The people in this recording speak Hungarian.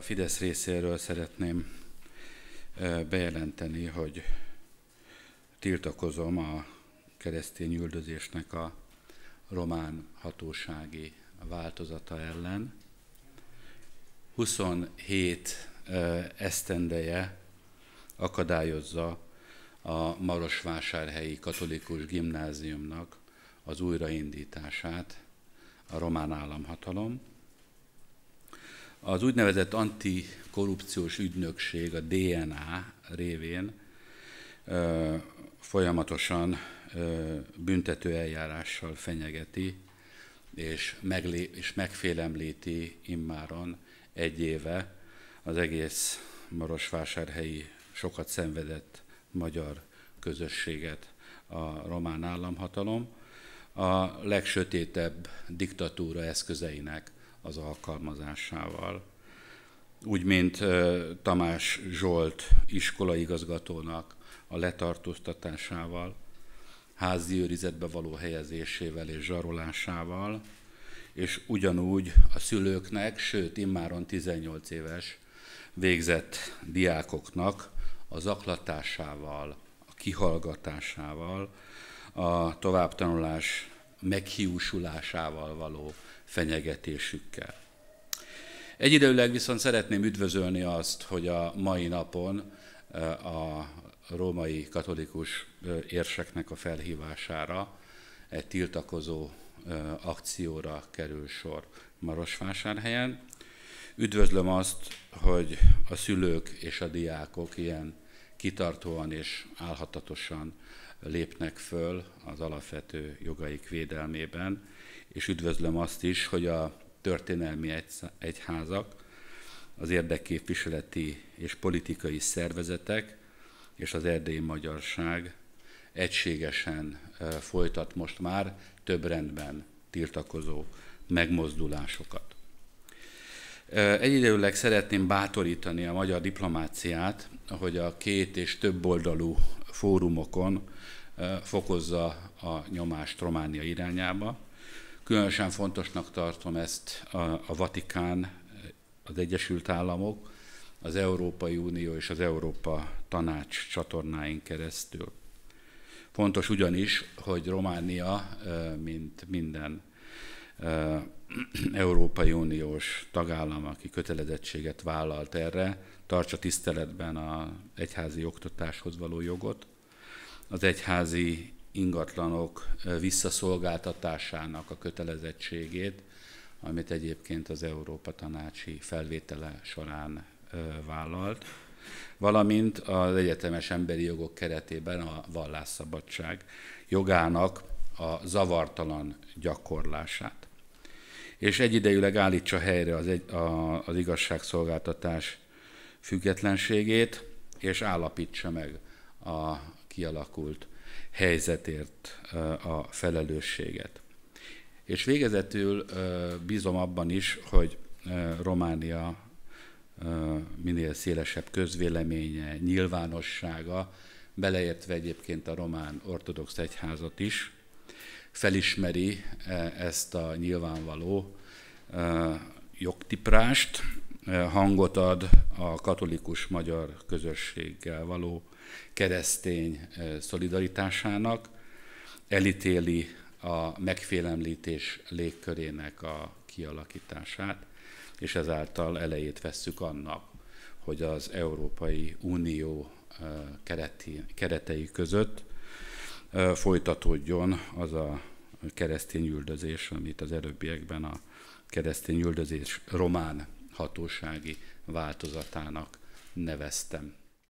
A Fidesz részéről szeretném bejelenteni, hogy tiltakozom a keresztény üldözésnek a román hatósági változata ellen. 27 esztendeje akadályozza a Marosvásárhelyi Katolikus Gimnáziumnak az újraindítását a román államhatalom. Az úgynevezett antikorrupciós ügynökség, a DNA révén folyamatosan büntető eljárással fenyegeti és, meglé- és megfélemlíti immáron egy éve az egész Marosvásárhelyi sokat szenvedett magyar közösséget a román államhatalom. A legsötétebb diktatúra eszközeinek az alkalmazásával. Úgy, mint Tamás Zsolt iskolaigazgatónak a letartóztatásával, házi őrizetbe való helyezésével és zsarolásával, és ugyanúgy a szülőknek, sőt immáron 18 éves végzett diákoknak a zaklatásával, a kihallgatásával, a továbbtanulás meghiúsulásával való fenyegetésükkel. Egyidejűleg viszont szeretném üdvözölni azt, hogy a mai napon eh, a római katolikus eh, érseknek a felhívására egy tiltakozó eh, akcióra kerül sor Marosvásárhelyen. Üdvözlöm azt, hogy a szülők és a diákok ilyen kitartóan és álhatatosan lépnek föl az alapvető jogaik védelmében, és üdvözlöm azt is, hogy a történelmi egyházak, az érdekképviseleti és politikai szervezetek és az erdélyi magyarság egységesen folytat most már több rendben tiltakozó megmozdulásokat. Egyidejűleg szeretném bátorítani a magyar diplomáciát, hogy a két és több oldalú fórumokon fokozza a nyomást Románia irányába. Különösen fontosnak tartom ezt a, a Vatikán, az Egyesült Államok, az Európai Unió és az Európa Tanács csatornáin keresztül. Fontos ugyanis, hogy Románia, mint minden Európai Uniós tagállam, aki kötelezettséget vállalt erre, tartsa tiszteletben az egyházi oktatáshoz való jogot, az egyházi ingatlanok visszaszolgáltatásának a kötelezettségét, amit egyébként az Európa Tanácsi felvétele során vállalt, valamint az egyetemes emberi jogok keretében a vallásszabadság jogának a zavartalan gyakorlását. És egyidejűleg állítsa helyre az, egy, a, az igazságszolgáltatás függetlenségét, és állapítsa meg a kialakult helyzetért a felelősséget. És végezetül bízom abban is, hogy Románia minél szélesebb közvéleménye, nyilvánossága, beleértve egyébként a román ortodox egyházat is, felismeri ezt a nyilvánvaló jogtiprást, hangot ad a katolikus magyar közösséggel való keresztény szolidaritásának, elítéli a megfélemlítés légkörének a kialakítását, és ezáltal elejét vesszük annak, hogy az Európai Unió kereti, keretei között folytatódjon az a keresztény üldözés, amit az előbbiekben a keresztény üldözés román hatósági változatának neveztem.